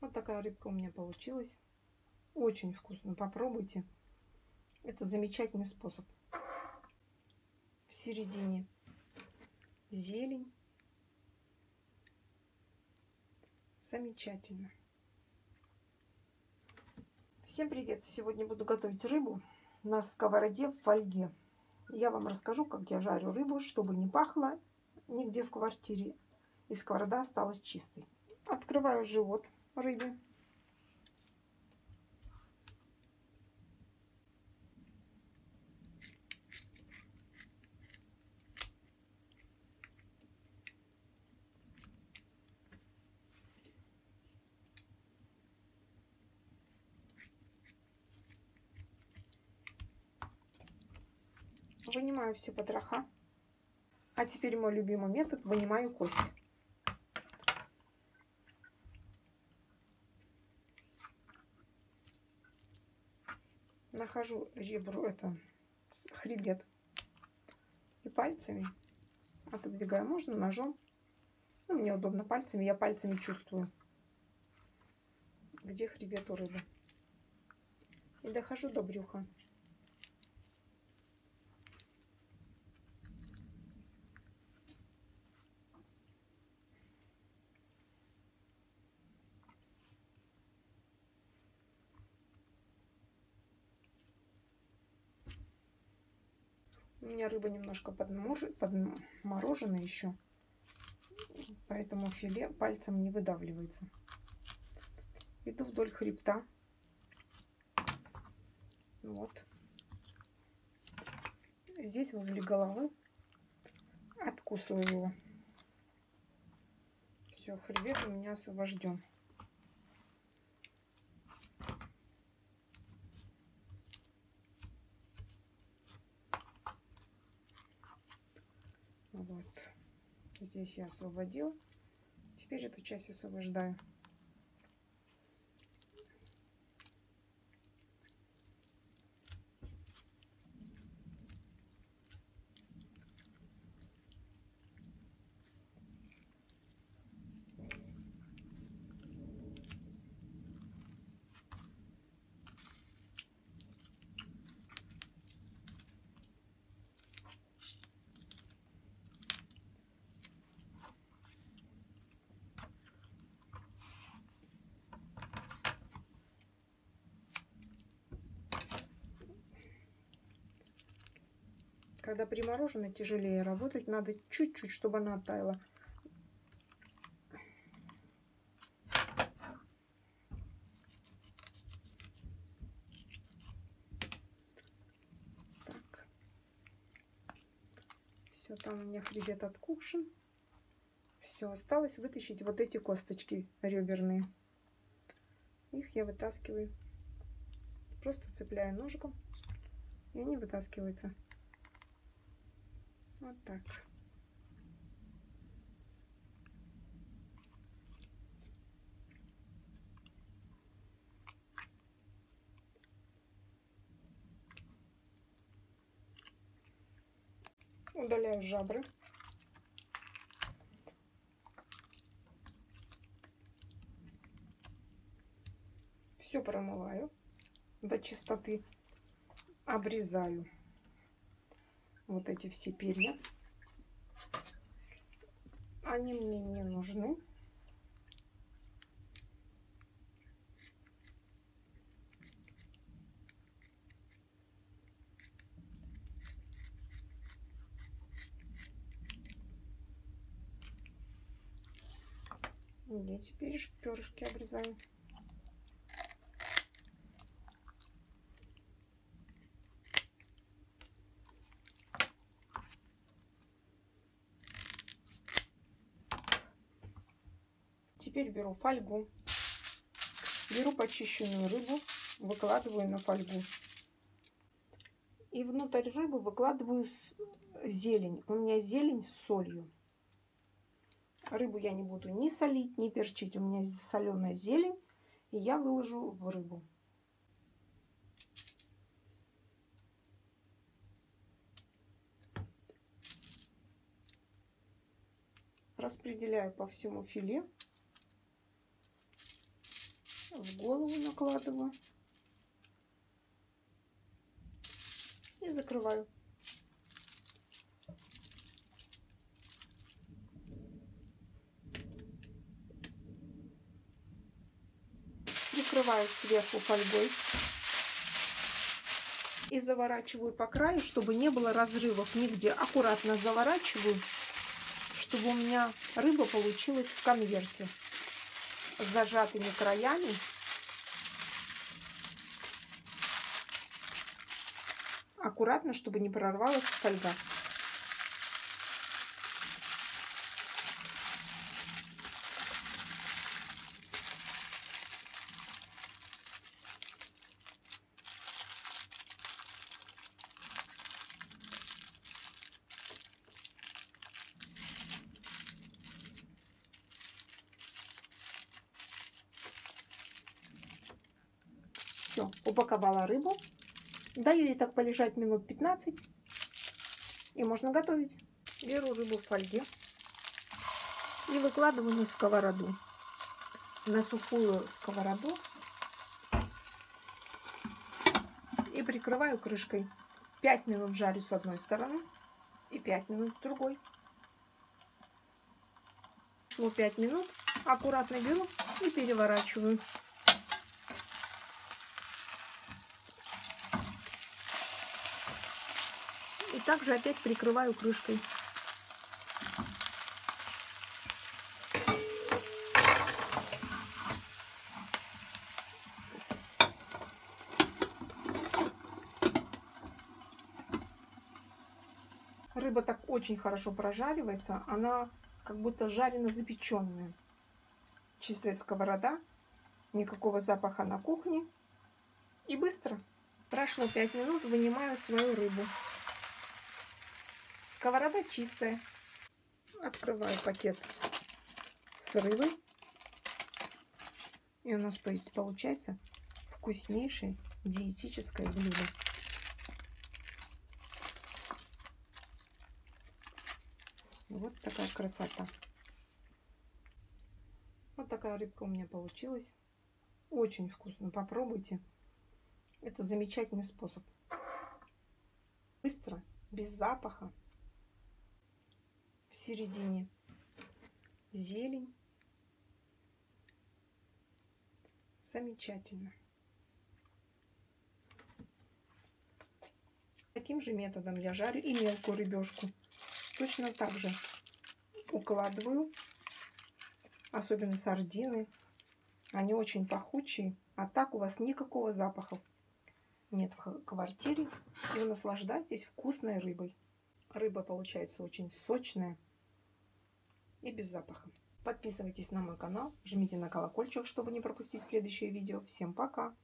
Вот такая рыбка у меня получилась. Очень вкусно. Попробуйте. Это замечательный способ. В середине зелень. Замечательно. Всем привет! Сегодня буду готовить рыбу на сковороде в фольге. Я вам расскажу, как я жарю рыбу, чтобы не пахло нигде в квартире. И сковорода осталась чистой. Открываю живот рыбе. Вынимаю все потроха. А теперь мой любимый метод. Вынимаю кость. Нахожу ребро, это хребет. И пальцами отодвигаю. Можно ножом. Ну, мне удобно пальцами. Я пальцами чувствую, где хребет у рыбы. И дохожу до брюха. У меня рыба немножко подморожена еще, поэтому филе пальцем не выдавливается. Иду вдоль хребта. Вот. Здесь возле головы откусываю его. Все, хребет у меня освобожден. Вот. Здесь я освободил. Теперь эту часть освобождаю. Когда приморожено, тяжелее работать. Надо чуть-чуть, чтобы она оттаяла. Так. Все, там у меня хребет откушен. Все, осталось вытащить вот эти косточки реберные. Их я вытаскиваю. Просто цепляю ножиком, и они вытаскиваются. Вот так. Удаляю жабры. Все промываю до чистоты. Обрезаю вот эти все перья. Они мне не нужны. Где теперь перышки обрезаем? Теперь беру фольгу, беру почищенную рыбу, выкладываю на фольгу. И внутрь рыбы выкладываю зелень. У меня зелень с солью. Рыбу я не буду ни солить, ни перчить. У меня соленая зелень. И я выложу в рыбу. Распределяю по всему филе. В голову накладываю и закрываю. Прикрываю сверху фольгой и заворачиваю по краю, чтобы не было разрывов нигде. Аккуратно заворачиваю, чтобы у меня рыба получилась в конверте с зажатыми краями. Аккуратно, чтобы не прорвалась фольга. Все, упаковала рыбу. Даю ей так полежать минут 15. И можно готовить. Беру рыбу в фольге и выкладываю на сковороду. На сухую сковороду. И прикрываю крышкой. 5 минут жарю с одной стороны и 5 минут с другой. Шло 5 минут. Аккуратно беру и переворачиваю. Также опять прикрываю крышкой. Рыба так очень хорошо прожаривается, она как будто жарено запеченная. Чистая сковорода, никакого запаха на кухне. И быстро. Прошло 5 минут, вынимаю свою рыбу. Сковорода чистая. Открываю пакет с рыбой. И у нас получается вкуснейшее диетическое блюдо. Вот такая красота. Вот такая рыбка у меня получилась. Очень вкусно. Попробуйте. Это замечательный способ. Быстро, без запаха середине зелень. Замечательно. Таким же методом я жарю и мелкую рыбешку. Точно так же укладываю, особенно сардины. Они очень пахучие, а так у вас никакого запаха нет в квартире. И вы наслаждаетесь вкусной рыбой. Рыба получается очень сочная и без запаха. Подписывайтесь на мой канал, жмите на колокольчик, чтобы не пропустить следующее видео. Всем пока!